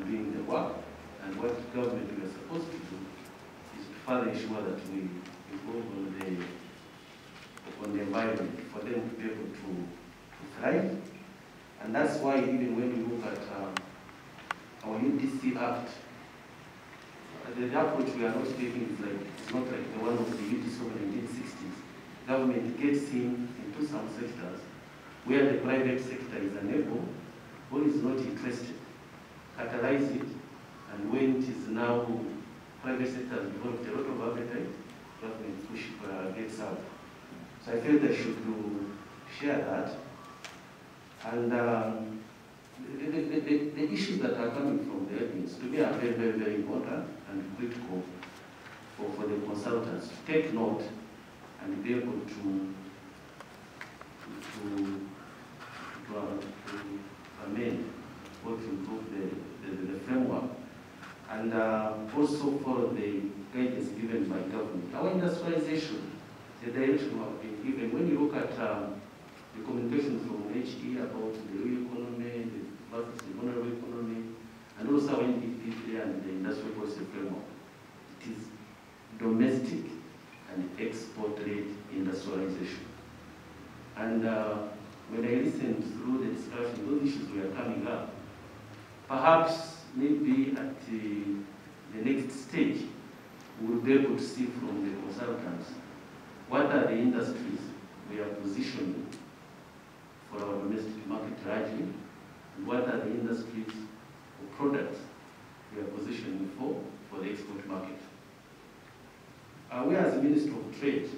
and doing the work. And what government we are supposed to do is to further ensure that we improve on the, on the environment for them to be able to, to thrive. And that's why even when we look at um, our UDC Act, uh, the approach we are not taking is like, it's not like the one of the UDC of the 1960s. Government gets in into some sectors where the private sector is unable or is not interested, catalyze it, and when it is now private sector has developed a lot of appetite, government push uh, gets out. So I felt I should do, share that. And um, the, the, the, the issues that are coming from the audience to me are very, very, very important and critical for, for the consultants to take note and be able to, to, to, uh, to amend or to improve the, and uh, also follow the guidance given by government. Our industrialization, the direction have been given, when you look at um, the communication from HE about the real economy, the versus the vulnerable economy, and also our NDP and the industrial policy framework, it is domestic and export-led industrialization. And uh, when I listened through the discussion, those issues were coming up. Perhaps maybe at the, next stage, we will be able to see from the consultants what are the industries we are positioning for our domestic market largely, and what are the industries or products we are positioning for, for the export market. Uh, we as Minister of Trade